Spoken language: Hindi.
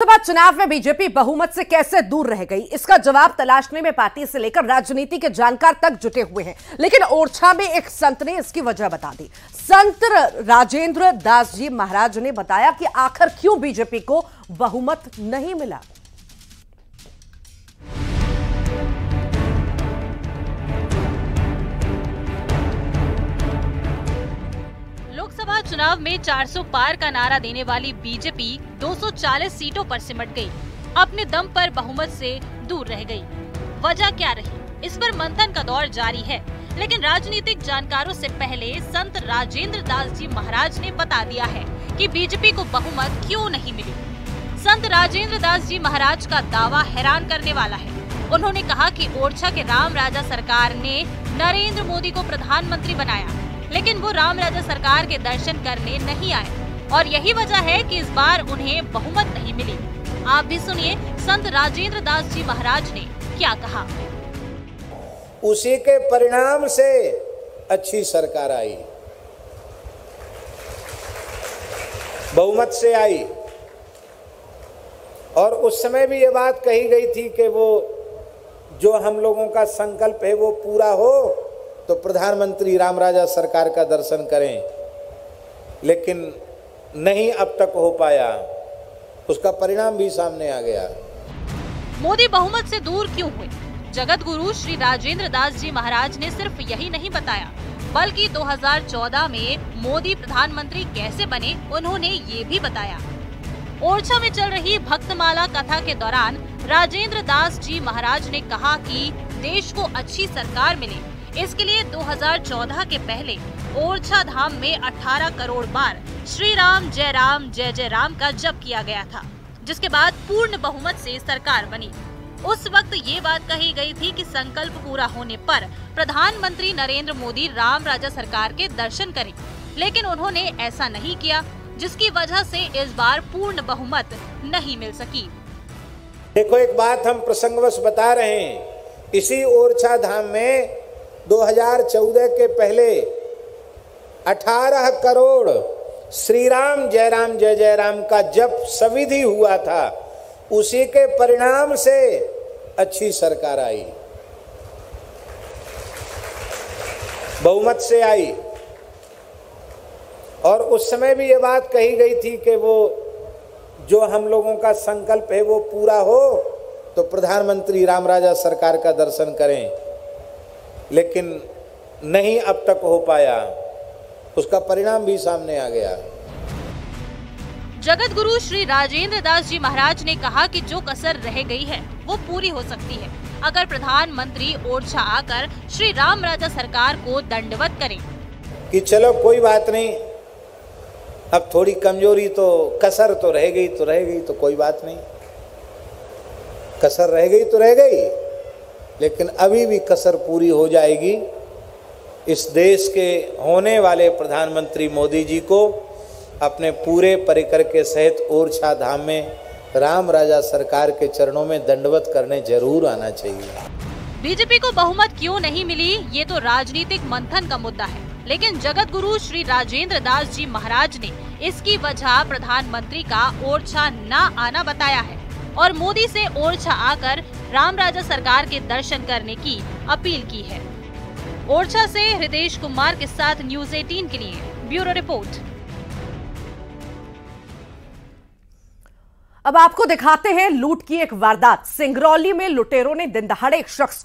लोकसभा चुनाव में बीजेपी बहुमत से कैसे दूर रह गई? इसका जवाब तलाशने में पार्टी से लेकर राजनीति के जानकार तक जुटे हुए हैं। लेकिन ओरछा में एक संत ने इसकी वजह बता दी। संत राजेंद्र दास जी महाराज ने बताया कि आखिर क्यों बीजेपी को बहुमत नहीं मिला? चुनाव में 400 पार का नारा देने वाली बीजेपी 240 सीटों पर सिमट गई, अपने दम पर बहुमत से दूर रह गई। वजह क्या रही? इस पर मंथन का दौर जारी है। लेकिन राजनीतिक जानकारों से पहले संत राजेंद्र दास जी महाराज ने बता दिया है कि बीजेपी को बहुमत क्यों नहीं मिली। संत राजेंद्र दास जी महाराज का दावा हैरान करने वाला है। उन्होंने कहा कि ओरछा के राम राजा सरकार ने नरेंद्र मोदी को प्रधानमंत्री बनाया। लेकिन वो राम राजा सरकार के दर्शन करने नहीं आए। और यही वजह है कि इस बार उन्हें बहुमत नहीं मिली। आप भी सुनिए संत राजेंद्र दास जी महाराज ने क्या कहा। उसी के परिणाम से अच्छी सरकार आई। बहुमत से आई। और उस समय भी ये बात कही गई थी कि वो, जो हम लोगों का संकल्प है वो पूरा हो तो प्रधानमंत्री रामराजा सरकार का दर्शन करें। लेकिन नहीं अब तक हो पाया। उसका परिणाम भी सामने आ गया। मोदी बहुमत से दूर क्यों हुए? जगत गुरु श्री राजेंद्र दास जी महाराज ने सिर्फ़ यही नहीं बताया, बल्कि 2014 में मोदी प्रधानमंत्री कैसे बने, उन्होंने ये भी बताया। ओरछा में चल रही भक्तमाला कथा के दौरान राजेंद्र दास जी महाराज ने कहा कि देश को अच्छी सरकार मिले इसके लिए 2014 के पहले ओरछा धाम में 18 करोड़ बार श्री राम जय राम, जय जय राम का जप किया गया था, जिसके बाद पूर्ण बहुमत से सरकार बनी। उस वक्त ये बात कही गई थी कि संकल्प पूरा होने पर प्रधानमंत्री नरेंद्र मोदी राम राजा सरकार के दर्शन करें, लेकिन उन्होंने ऐसा नहीं किया, जिसकी वजह से इस बार पूर्ण बहुमत नहीं मिल सकी। देखो, एक बात हम प्रसंगवश बता रहे हैं। इसी ओरछा धाम में 2014 के पहले 18 करोड़ श्री राम जय राम जय जय राम का जप सविधि हुआ था। उसी के परिणाम से अच्छी सरकार आई। बहुमत से आई। और उस समय भी ये बात कही गई थी कि वो जो हम लोगों का संकल्प है वो पूरा हो तो प्रधानमंत्री रामराजा सरकार का दर्शन करें। लेकिन नहीं अब तक हो पाया। उसका परिणाम भी सामने आ गया। जगत गुरु श्री राजेंद्र दास जी महाराज ने कहा कि जो कसर रह गई है वो पूरी हो सकती है। अगर प्रधानमंत्री ओरछा आकर श्री राम राजा सरकार को दंडवत करें। कि चलो कोई बात नहीं। अब थोड़ी कमज़ोरी तो कसर तो रह गई तो रह गई तो कोई बात नहीं। कसर रह गई तो रह गई। लेकिन अभी भी कसर पूरी हो जाएगी। इस देश के होने वाले प्रधानमंत्री मोदी जी को अपने पूरे परिकर के सहित ओरछा धाम में राम राजा सरकार के चरणों में दंडवत करने ज़रूर आना चाहिए। बीजेपी को बहुमत क्यों नहीं मिली, ये तो राजनीतिक मंथन का मुद्दा है। लेकिन जगत गुरु श्री राजेंद्र दास जी महाराज ने इसकी वजह प्रधानमंत्री का ओरछा न आना बताया है। और मोदी से ओरछा आकर राम राजा सरकार के दर्शन करने की अपील की है। ओरछा से हृदय कुमार के साथ न्यूज़ 18 के लिए ब्यूरो रिपोर्ट। अब आपको दिखाते हैं लूट की एक वारदात। सिंगरौली में लुटेरों ने दिन दहाड़े एक शख्स